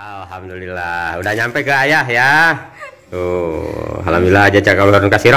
Alhamdulillah, udah nyampe ke ayah ya. Tuh, alhamdulillah aja cakap ulun kasih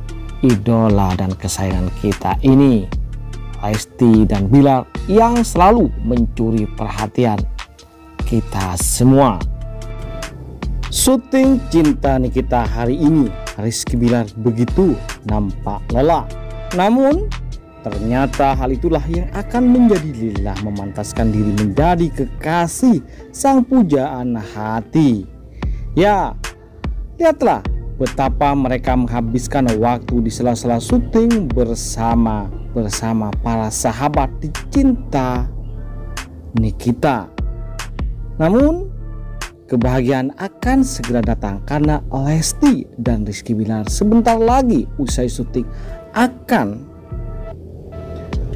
idola dan kesayangan kita ini Lesti dan Bilar yang selalu mencuri perhatian kita semua. Syuting Cinta Nikita hari ini Rizky Bilar begitu nampak lelah. Namun ternyata hal itulah yang akan menjadi lelah memantaskan diri menjadi kekasih sang pujaan hati. Ya lihatlah betapa mereka menghabiskan waktu di sela-sela syuting bersama bersama para sahabat di cinta Nikita namun Kebahagiaan akan segera datang karena Lesti dan Rizky Bilar sebentar lagi usai syuting akan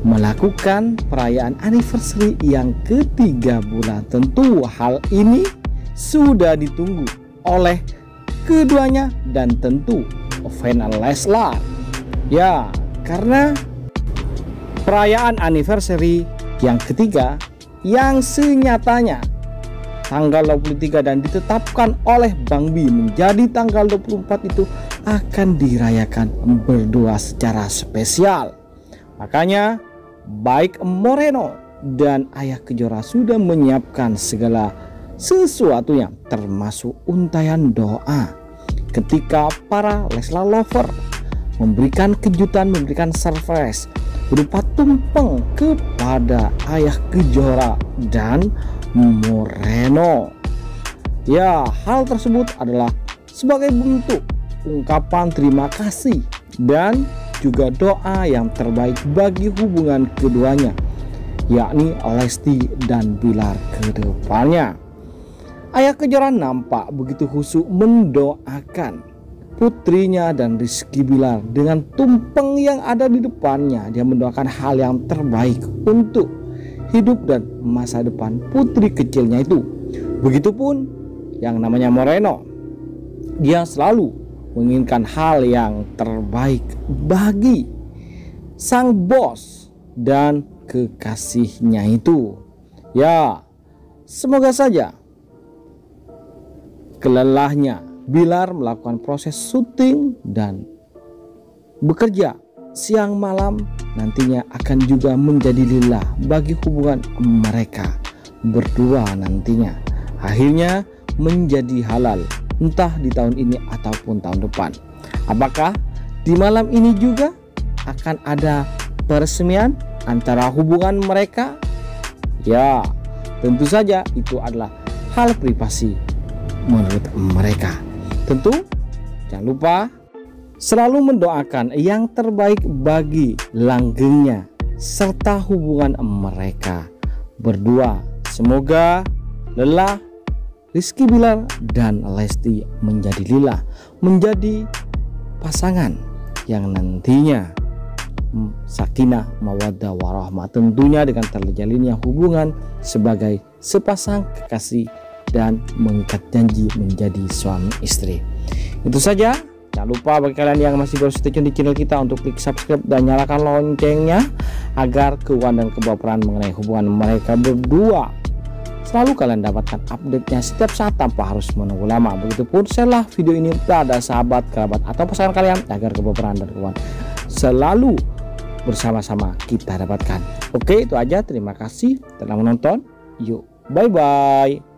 melakukan perayaan anniversary yang ketiga bulan. Tentu hal ini sudah ditunggu oleh keduanya dan tentu fan Leslar. Ya, karena perayaan anniversary yang ketiga yang senyatanya tanggal 23 dan ditetapkan oleh Bang Bi menjadi tanggal 24 itu akan dirayakan berdua secara spesial. Makanya baik Moreno dan Ayah Kejora sudah menyiapkan segala sesuatunya termasuk untayan doa ketika para Leslar lover memberikan kejutan memberikan surprise berupa tumpeng kepada Ayah Kejora dan Moreno. Ya, hal tersebut adalah sebagai bentuk ungkapan terima kasih dan juga doa yang terbaik bagi hubungan keduanya, yakni Lesti dan Bilar ke depannya. Ayah Kejora nampak begitu khusyuk mendoakan putrinya dan Rizky Bilar dengan tumpeng yang ada di depannya. Dia mendoakan hal yang terbaik untuk hidup dan masa depan putri kecilnya itu. Begitupun yang namanya Moreno. Dia selalu menginginkan hal yang terbaik bagi sang bos dan kekasihnya itu. Ya, semoga saja kelelahnya. Bilar melakukan proses syuting dan bekerja siang malam nantinya akan juga menjadi lillah bagi hubungan mereka berdua nantinya. Akhirnya menjadi halal entah di tahun ini ataupun tahun depan. Apakah di malam ini juga akan ada peresmian antara hubungan mereka? Ya tentu saja itu adalah hal privasi menurut mereka tentu jangan lupa selalu mendoakan yang terbaik bagi langgengnya serta hubungan mereka berdua. Semoga lelah Rizky Bilar dan Lesti menjadi lila, menjadi pasangan yang nantinya sakinah mawaddah warahmah tentunya dengan terjalinnya hubungan sebagai sepasang kekasih dan mengikat janji menjadi suami istri. Itu saja. Jangan lupa bagi kalian yang masih baru stay di channel kita untuk klik subscribe dan nyalakan loncengnya agar keuangan dan kebaperan mengenai hubungan mereka berdua selalu kalian dapatkan update-nya setiap saat tanpa harus menunggu lama. Begitupun setelah video ini pada sahabat, kerabat atau pasangan kalian agar kebaperan dan keuangan selalu bersama-sama kita dapatkan. Oke, itu aja. Terima kasih telah menonton. Yuk, bye bye.